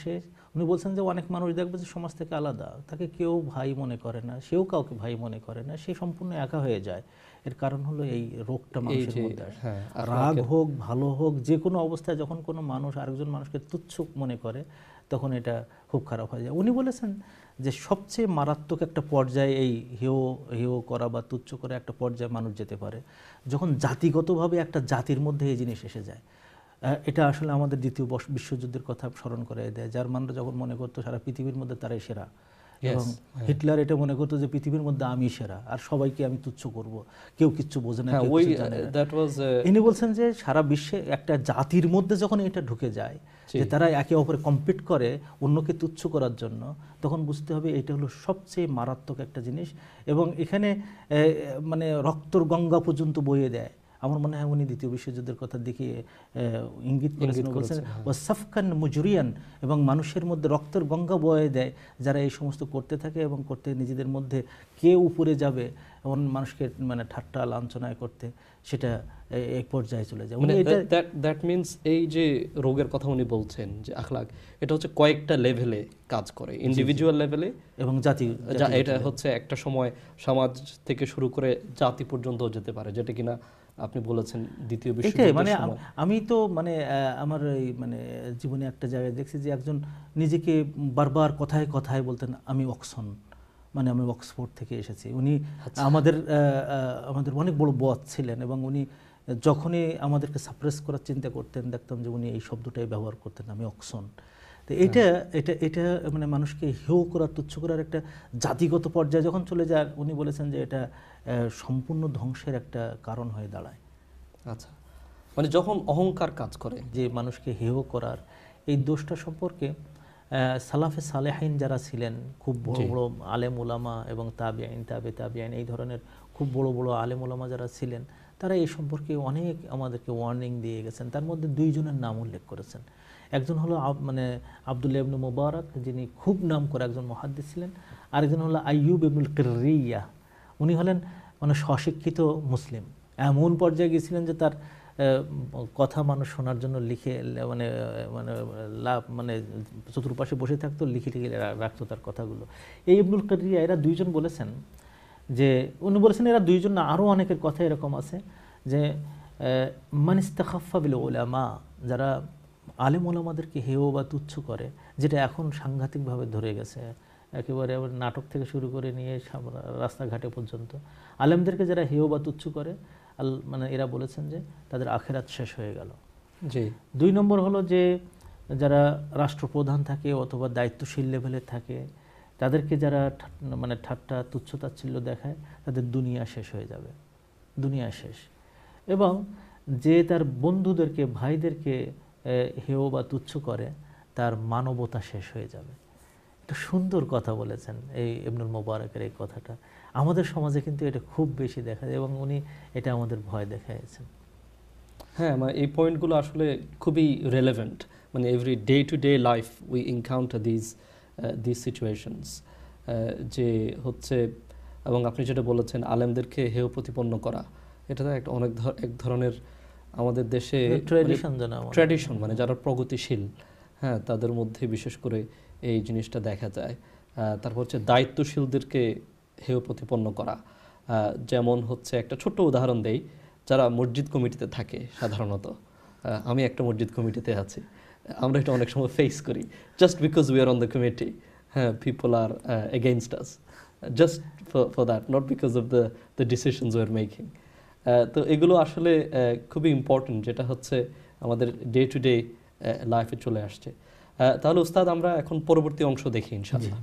সে উনি বলছেন যে অনেক মানুষ দেখবে যে সমাজ থেকে আলাদা। তাকে কেউ ভাই মনে করে না সেও কাউকে ভাই মনে করে না সে সম্পূর্ণ একা হয়ে যায়। এর কারণ হলো এই রোগটা মানুষের মধ্যে আসে। হ্যাঁ, রাগ হোক ভালো হোক যে কোনো অবস্থায় যখন কোনো মানুষ আরেকজন মানুষকে তুচ্ছ মনে করে তখন এটা খুব খারাপ হয়ে যায়। উনি বলেছেন যে সবচেয়ে মারাত্মক একটা পর্যায়ে এই হেও হেয় করা বা তুচ্ছ করে একটা পর্যায়ে মানুষ যেতে পারে যখন জাতিগতভাবে একটা জাতির মধ্যে এই জিনিস এসে যায়। এটা আসলে আমাদের দ্বিতীয় বিশ্বযুদ্ধের কথা স্মরণ করে দেয়। জার্মানরা যখন মনে করতো সারা পৃথিবীর মধ্যে তারাই সেরা এবং হিটলার এটা মনে করতো যে পৃথিবীর মধ্যে আমি সেরা আর সবাইকে আমি তুচ্ছ করব। কেউ কিচ্ছু বোঝে না হ্যাঁ ইনি বলছেন যে সারা বিশ্বে একটা জাতির মধ্যে যখন এটা ঢুকে যায় যে তারা একে অপরে কম্পিট করে অন্যকে তুচ্ছ করার জন্য তখন বুঝতে হবে এটা হলো সবচেয়ে মারাত্মক একটা জিনিস। এবং এখানে মানে রক্তর গঙ্গা পর্যন্ত বয়ে দেয়। আমার মনে হয় উনি দ্বিতীয় বিশ্বযুদ্ধের কথা দেখিয়ে ইঙ্গিত করেছেন ও বলছেন ও সাফকান মুজরিয়ান এবং মানুষের মধ্যে রক্তের গঙ্গা বয়ে দেয় যারা এই সমস্ত করতে থাকে এবং করতে নিজেদের মধ্যে কে উপরে যাবে এমন মানুষকে মানে ঠাট্টা লাঞ্ছনায় করতে সেটা এক পর্যায়ে চলে যায়। মানে দ্যাট মিন্স এই যে রোগের কথা উনি বলছেন যে আখলাক এটা হচ্ছে কয়েকটা লেভেলে কাজ করে ইন্ডিভিজুয়াল লেভেলে এবং জাতি এটা হচ্ছে একটা সময় সমাজ থেকে শুরু করে জাতি পর্যন্ত যেতে পারে যেটা কিনা আপনি বলেছেন দ্বিতীয় এটাই বিশ্বযুদ্ধের মানে আমি তো মানে আমার এই মানে জীবনে একটা জায়গায় দেখছি যে একজন নিজেকে বারবার কথায় কথায় বলতেন আমি অক্সন মানে আমি অক্সফোর্ড থেকে এসেছি। উনি আচ্ছা। আমাদের আমাদের অনেক বড় বস ছিলেন এবং উনি যখনই আমাদেরকে সাপ্রেস করার চিন্তা করতেন দেখতাম যে উনি এই শব্দটাই ব্যবহার করতেন আমি অক্সন তো এটা এটা এটা মানে মানুষকে হেয় করার তুচ্ছ করার একটা জাতিগত পর্যায়ে যখন চলে যায় উনি বলেছেন যে এটা সম্পূর্ণ ধ্বংসের একটা কারণ হয়ে দাঁড়ায়। আচ্ছা। মানে যখন অহংকার কাজ করে যে মানুষকে হেয় করার এই দোষটা সম্পর্কে সালাফে সালেহাইন যারা ছিলেন খুব বড় বড় আলেম উলামা এবং তাবে আইন তাবে তাবে আইন এই ধরনের খুব বড় বড় আলেম উলামা যারা ছিলেন তারা এই সম্পর্কে অনেক আমাদেরকে ওয়ার্নিং দিয়ে গেছেন। তার মধ্যে দুইজনের নাম উল্লেখ করেছেন। একজন হলো মানে আবদুল্লাহ ইবনু মুবারক, যিনি খুব নাম করে একজন মহাদ্দিস ছিলেন। আরেকজন হলো আইয়ুব ইবনুল কিরিয়া উনি হলেন মানে স্বশিক্ষিত মুসলিম। এমন পর্যায়ে গিয়েছিলেন যে তার কথা মানুষ শোনার জন্য লিখে মানে মানে লাভ মানে চতুর্পাশে বসে থাকতো, লিখে লিখে রাখতো তার কথাগুলো। এই ইবনুল কাদিয়া এরা দুইজন বলেছেন যে উনি বলেছেন এরা দুইজন না আরও অনেকের কথা এরকম আছে যে মানিস্তাখাফা বিল ওলামা যারা আলেম ওলামাদেরকে হেয় বা তুচ্ছ করে যেটা এখন সাংঘাতিকভাবে ধরে গেছে একেবারে আবার নাটক থেকে শুরু করে নিয়ে রাস্তাঘাটে পর্যন্ত। আলেমদেরকে যারা হেয় বা তুচ্ছ করে আল মানে এরা বলেছেন যে তাদের আখেরাত শেষ হয়ে গেল। জি। দুই নম্বর হলো যে যারা রাষ্ট্রপ্রধান থাকে অথবা দায়িত্বশীল লেভেলে থাকে তাদেরকে যারা মানে ঠাট্টা তুচ্ছতাচ্ছিল্য দেখায়, তাদের দুনিয়া শেষ হয়ে যাবে। দুনিয়া শেষ। এবং যে তার বন্ধুদেরকে, ভাইদেরকে হেয় বা তুচ্ছ করে, তার মানবতা শেষ হয়ে যাবে। একটা সুন্দর কথা বলেছেন এই ইবনুল মোবারকের এই কথাটা। আমাদের সমাজে কিন্তু এটা খুব বেশি দেখা যায় এবং উনি এটা আমাদের ভয় দেখাইছেন হ্যাঁ মানে এই পয়েন্টগুলো আসলে খুবই রেলেভেন্ট মানে every day to day life we encounter this this situations যে হচ্ছে এবং আপনি যেটা বলেছেন আলেমদেরকে হেয় প্রতিপন্ন করা এটা তো একটা অনেক এক ধরনের আমাদের দেশে ট্র্যাডিশন ট্র্যাডিশন মানে যারা প্রগতিশীল হ্যাঁ তাদের মধ্যে বিশেষ করে এই জিনিসটা দেখা যায়। তারপর হচ্ছে দায়িত্বশীলদেরকে হেয় প্রতিপন্ন করা। যেমন হচ্ছে একটা ছোট্ট উদাহরণ দেই যারা মসজিদ কমিটিতে থাকে সাধারণত। আমি একটা মসজিদ কমিটিতে আছি। আমরা এটা অনেক সময় ফেস করি just because we are on the committee হ্যাঁ people are against us just for that not because of the the decisions we are making তো এগুলো আসলে আহ, খুবই ইম্পর্টেন্ট যেটা হচ্ছে আমাদের ডে টু ডে লাইফে চলে আসছে। আহ, তাহলে উস্তাদ আমরা এখন পরবর্তী অংশ দেখি ইনশাল্লাহ